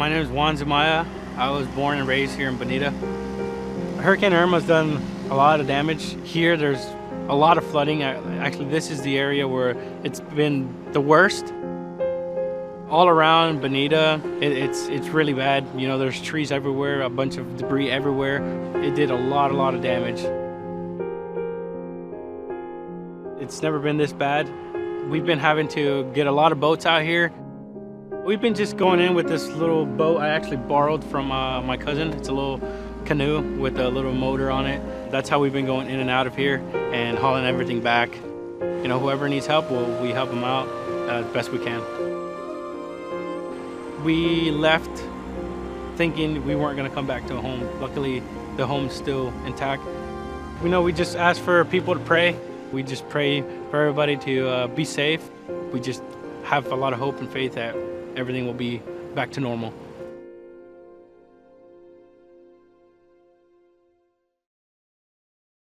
My name is Juan Zumaya. I was born and raised here in Bonita. Hurricane Irma's done a lot of damage. Here there's a lot of flooding. Actually, this is the area where it's been the worst. All around Bonita, it, it's it's really bad. You know, there's trees everywhere, a bunch of debris everywhere. It did a lot, a lot of damage. It's never been this bad. We've been having to get a lot of boats out here. We've been just going in with this little boat I actually borrowed from uh, my cousin. It's a little canoe with a little motor on it. That's how we've been going in and out of here and hauling everything back. You know, whoever needs help, well, we help them out uh, as best we can. We left thinking we weren't gonna come back to a home. Luckily, the home's still intact. We know we just ask for people to pray. We just pray for everybody to uh, be safe. We just have a lot of hope and faith that everything will be back to normal.